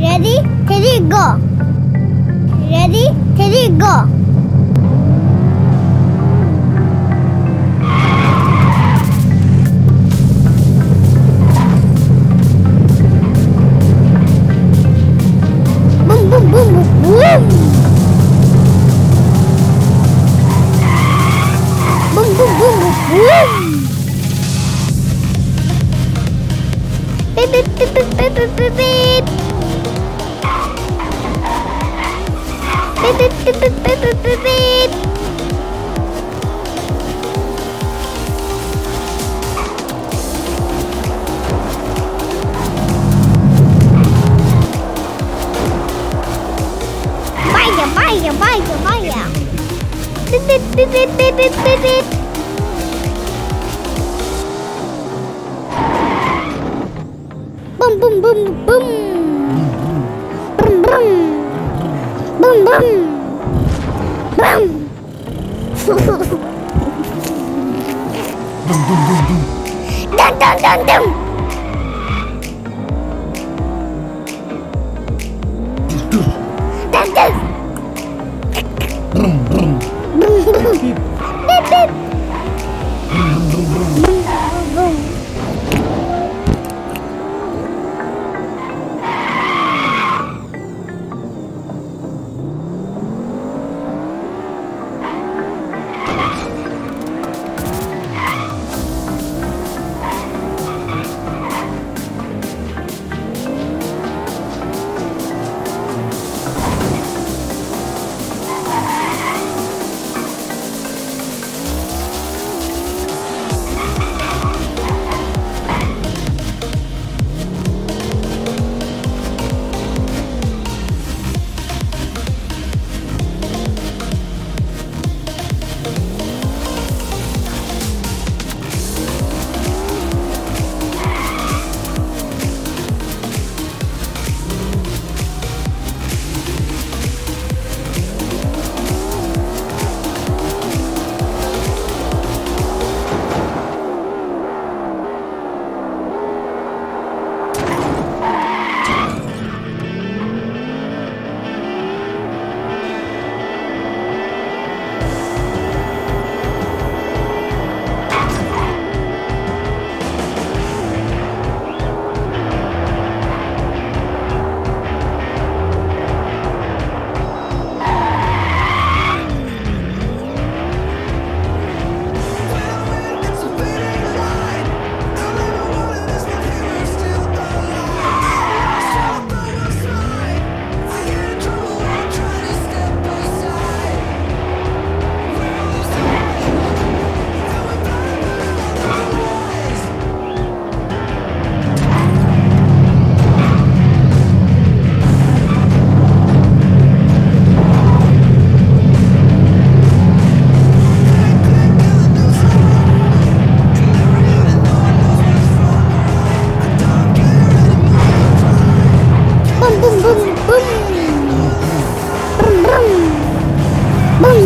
Ready, steady, go. Ready, steady, go. Beep, beep, beep, beep, beep, beep, beep. Vaya, vaya, vaya. Boom! dun dun dun dun!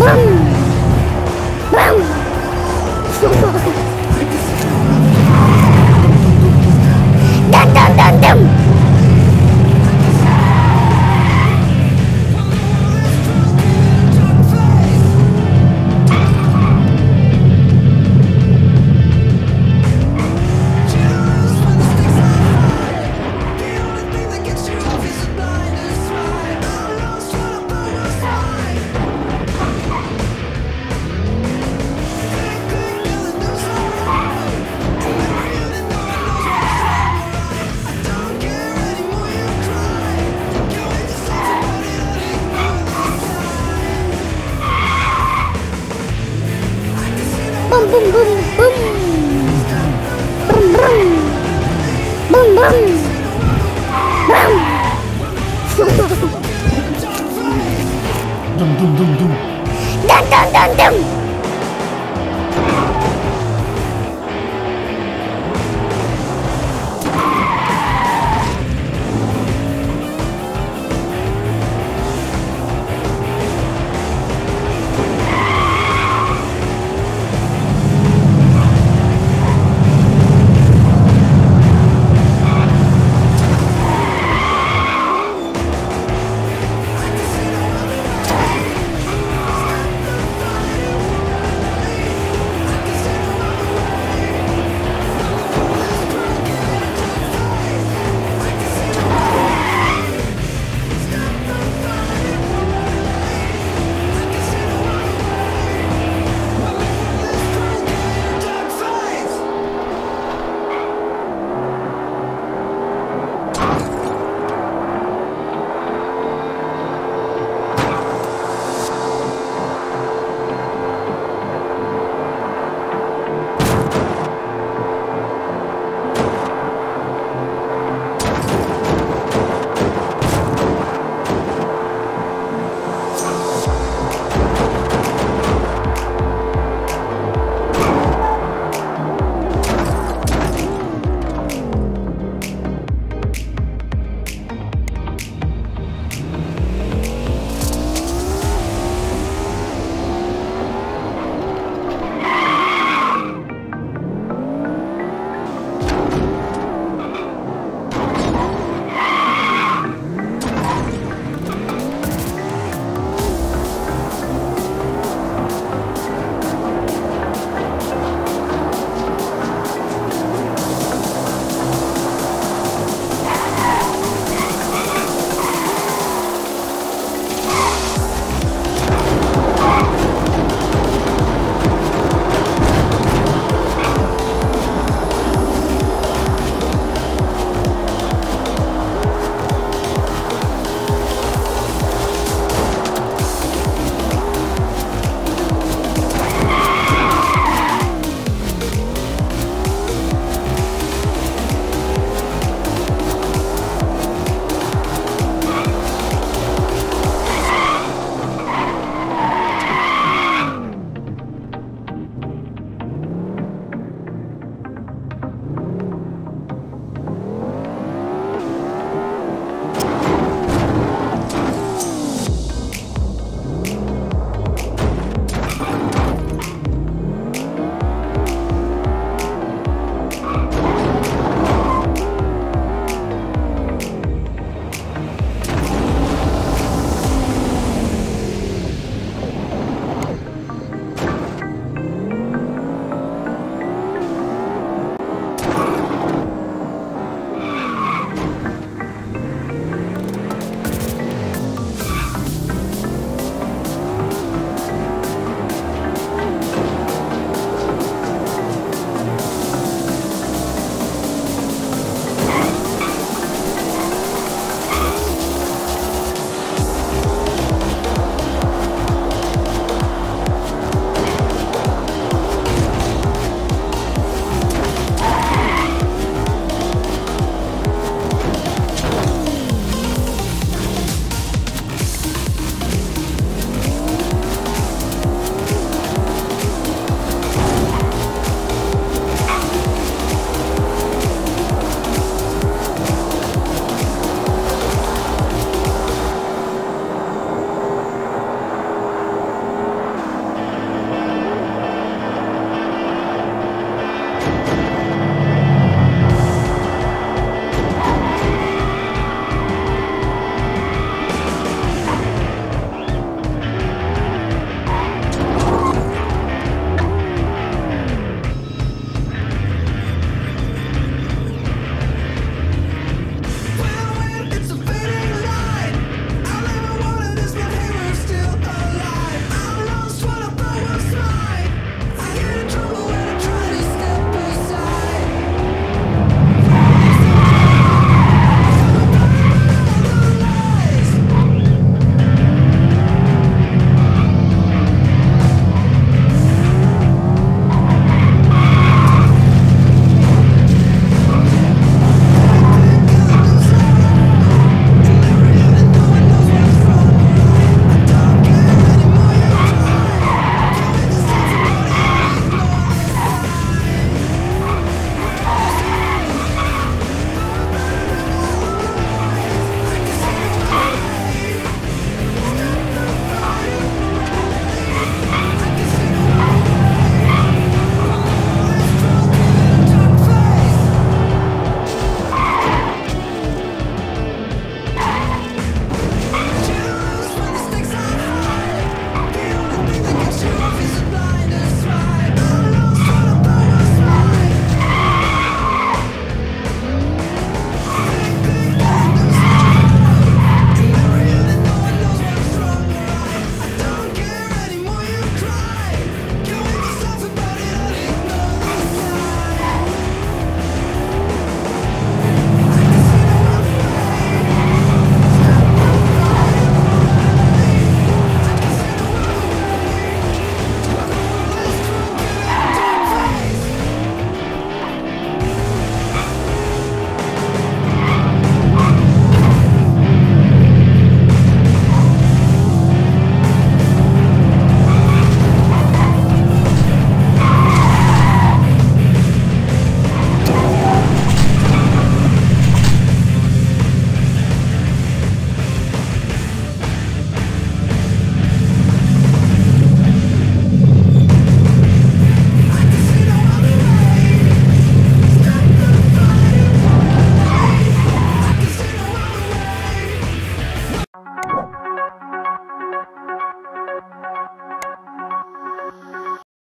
Woo!